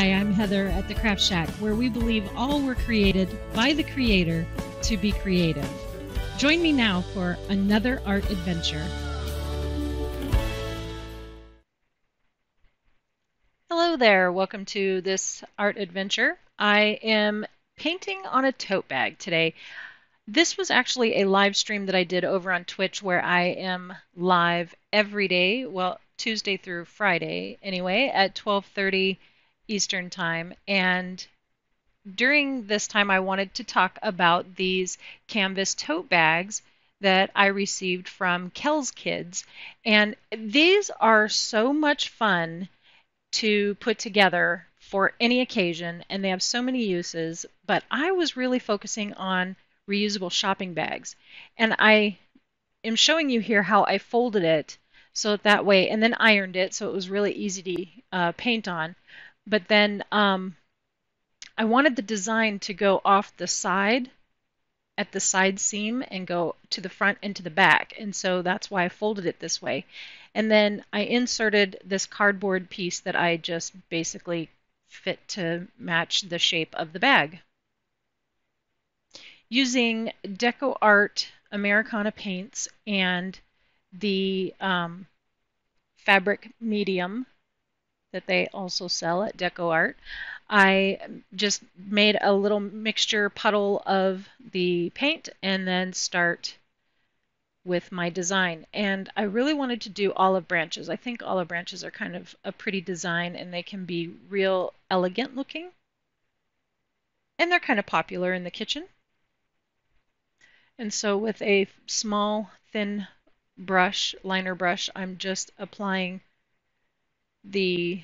Hi, I'm Heather at the Kraaft Shaak, where we believe all were created by the Creator to be creative. Join me now for another art adventure. Hello there, welcome to this art adventure. I am painting on a tote bag today. This was actually a live stream that I did over on Twitch where I am live every day, well, Tuesday through Friday anyway, at 12:30 Eastern Time. And during this time, I wanted to talk about these canvas tote bags that I received from Kelz Kidz. And these are so much fun to put together for any occasion, and they have so many uses. But I was really focusing on reusable shopping bags. And I am showing you here how I folded it so that way, and then ironed it so it was really easy to uh, paint on but then um, I wanted the design to go off the side at the side seam and go to the front and to the back. And so that's why I folded it this way. And then I inserted this cardboard piece that I just basically fit to match the shape of the bag. Using DecoArt Americana paints and the um, fabric medium that they also sell at DecoArt. I just made a little mixture puddle of the paint and then start with my design. And I really wanted to do olive branches. I think olive branches are kind of a pretty design and they can be real elegant looking. And they're kind of popular in the kitchen. And so with a small, thin brush, liner brush, I'm just applying the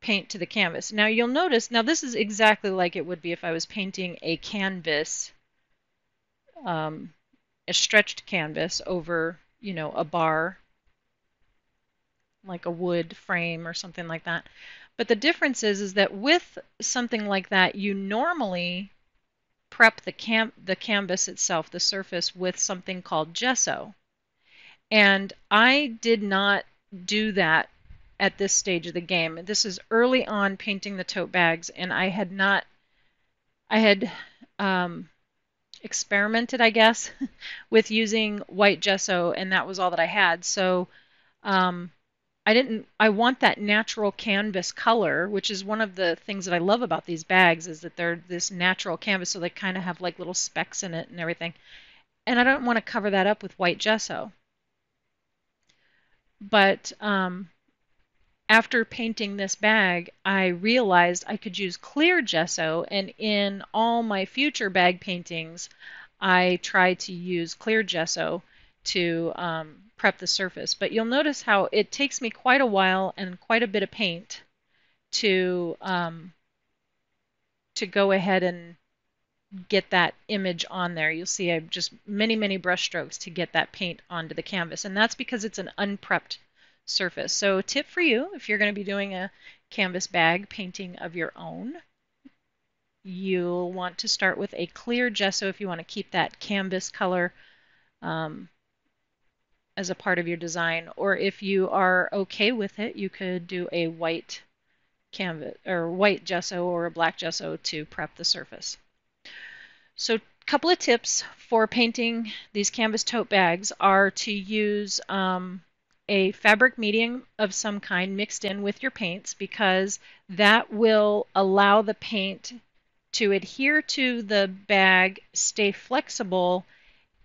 paint to the canvas. Now you'll notice, now this is exactly like it would be if I was painting a canvas, um, a stretched canvas over, you know, a bar, like a wood frame or something like that. But the difference is, is that with something like that, you normally prep the cam the canvas itself, the surface, with something called gesso. And I did not do that at this stage of the game. This is early on painting the tote bags, and I had not, I had um, experimented, I guess, with using white gesso, and that was all that I had. So um, I didn't, I want that natural canvas color, which is one of the things that I love about these bags, is that they're this natural canvas, so they kind of have like little specks in it and everything. And I don't want to cover that up with white gesso. But um, after painting this bag, I realized I could use clear gesso, and in all my future bag paintings, I try to use clear gesso to um, prep the surface. But you'll notice how it takes me quite a while and quite a bit of paint to um, to go ahead and get that image on there. You'll see I've just many, many brush strokes to get that paint onto the canvas. And that's because it's an unprepped surface. So tip for you, if you're going to be doing a canvas bag painting of your own, you'll want to start with a clear gesso if you want to keep that canvas color um, as a part of your design. Or if you are okay with it, you could do a white canvas or white gesso or a black gesso to prep the surface. So a couple of tips for painting these canvas tote bags are to use um, a fabric medium of some kind mixed in with your paints because that will allow the paint to adhere to the bag, stay flexible,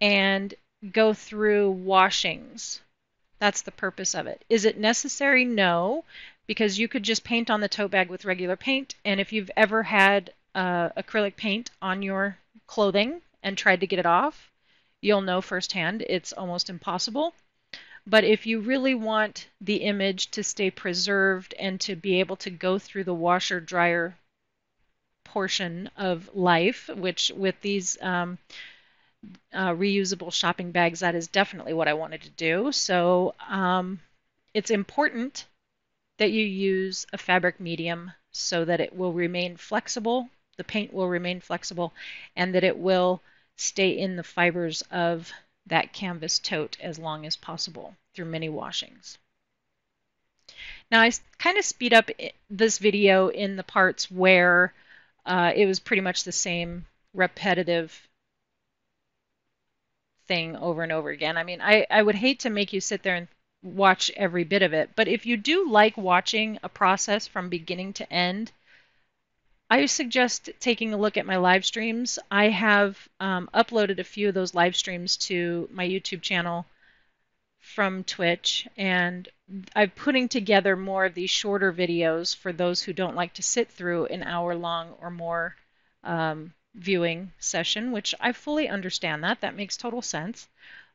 and go through washings. That's the purpose of it. Is it necessary? No, because you could just paint on the tote bag with regular paint. And if you've ever had uh, acrylic paint on your clothing and tried to get it off, you'll know firsthand it's almost impossible. But if you really want the image to stay preserved and to be able to go through the washer dryer portion of life, which with these um, uh, reusable shopping bags, that is definitely what I wanted to do. So um, it's important that you use a fabric medium so that it will remain flexible, the paint will remain flexible, and that it will stay in the fibers of that canvas tote as long as possible through many washings. Now I kind of speed up this video in the parts where uh, it was pretty much the same repetitive thing over and over again. I mean, I, I would hate to make you sit there and watch every bit of it, but if you do like watching a process from beginning to end, I suggest taking a look at my live streams. I have um, uploaded a few of those live streams to my YouTube channel from Twitch, and I'm putting together more of these shorter videos for those who don't like to sit through an hour long or more um, viewing session, which I fully understand that. That makes total sense.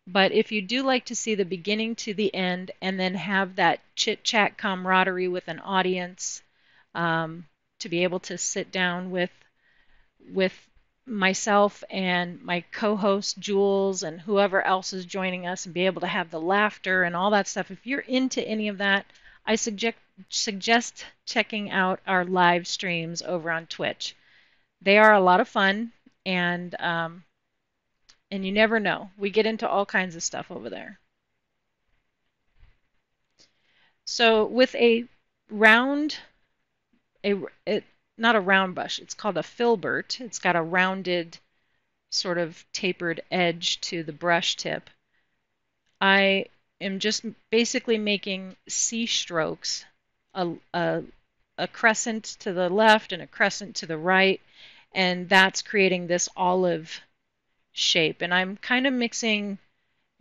But if you do like to see the beginning to the end and then have that chit chat camaraderie with an audience, um, to be able to sit down with with myself and my co-host Jules and whoever else is joining us and be able to have the laughter and all that stuff. If you're into any of that, I suggest suggest checking out our live streams over on Twitch. They are a lot of fun and um, and you never know. We get into all kinds of stuff over there. So with a round a it, not a round brush. It's called a filbert. It's got a rounded, sort of tapered edge to the brush tip. I am just basically making C strokes, a, a, a crescent to the left and a crescent to the right, and that's creating this olive shape. And I'm kind of mixing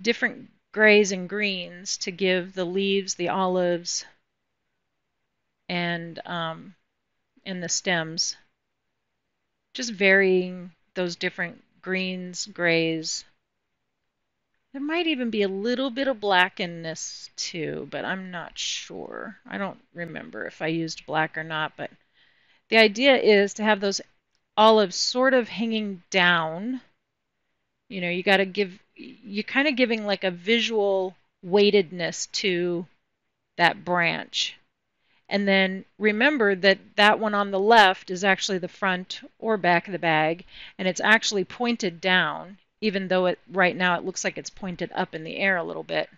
different grays and greens to give the leaves, the olives, and um, and the stems. Just varying those different greens, grays. There might even be a little bit of blackness too, but I'm not sure. I don't remember if I used black or not, but the idea is to have those olives sort of hanging down. You know, you got to give, you're kind of giving like a visual weightedness to that branch. And then remember that that one on the left is actually the front or back of the bag, and it's actually pointed down, even though it right now it looks like it's pointed up in the air a little bit.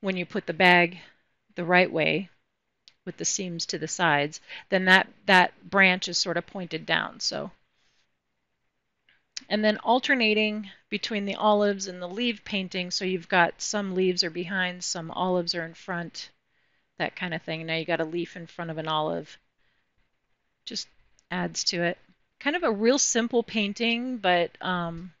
When you put the bag the right way, with the seams to the sides, then that, that branch is sort of pointed down. So, And then alternating between the olives and the leaf painting, so you've got some leaves are behind, some olives are in front, that kind of thing. Now you got a leaf in front of an olive. Just adds to it. Kind of a real simple painting, but um,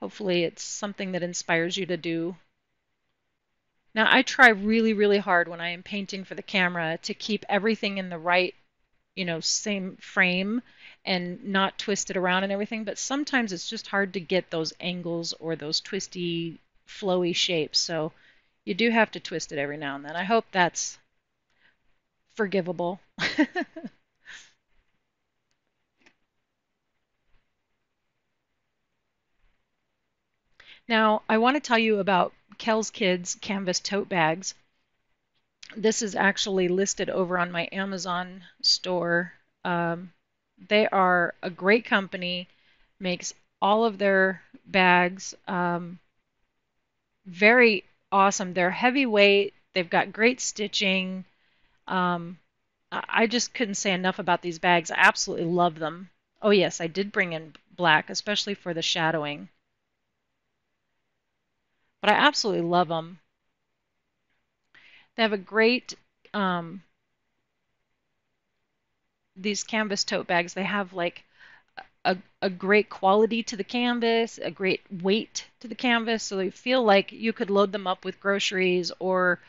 hopefully it's something that inspires you to do. Now I try really, really hard when I am painting for the camera to keep everything in the right, you know, same frame and not twist it around and everything, but sometimes it's just hard to get those angles or those twisty flowy shapes. So you do have to twist it every now and then. I hope that's forgivable. now, I want to tell you about Kelz Kidz canvas tote bags. This is actually listed over on my Amazon store. Um, they are a great company, makes all of their bags um, very awesome. They're heavyweight. They've got great stitching. Um, I just couldn't say enough about these bags. I absolutely love them. Oh yes, I did bring in black, especially for the shadowing. But I absolutely love them. They have a great, um, these canvas tote bags, they have like a, a great quality to the canvas, a great weight to the canvas, so they feel like you could load them up with groceries or,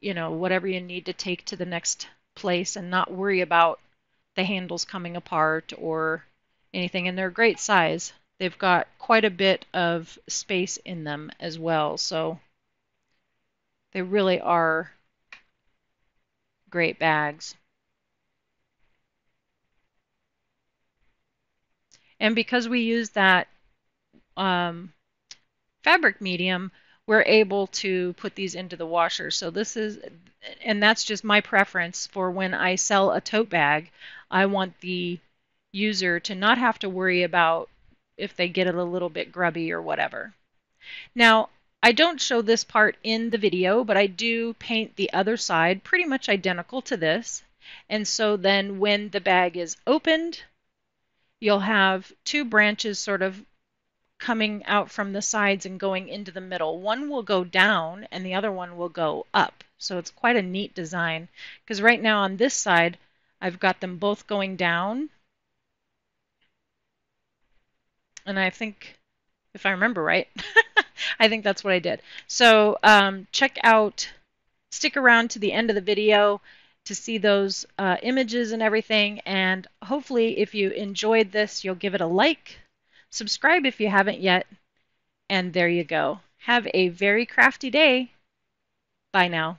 you know, whatever you need to take to the next place and not worry about the handles coming apart or anything. And they're a great size. They've got quite a bit of space in them as well, so they really are great bags. And because we use that um, fabric medium, we're able to put these into the washer. So this is, and that's just my preference for when I sell a tote bag. I want the user to not have to worry about if they get it a little bit grubby or whatever. Now, I don't show this part in the video, but I do paint the other side pretty much identical to this. And so then when the bag is opened, you'll have two branches sort of coming out from the sides and going into the middle. One will go down and the other one will go up. So it's quite a neat design because right now on this side, I've got them both going down. And I think, if I remember right, I think that's what I did. So um, check out, stick around to the end of the video to see those uh, images and everything. And hopefully, if you enjoyed this, you'll give it a like, subscribe if you haven't yet, and there you go. Have a very crafty day. Bye now.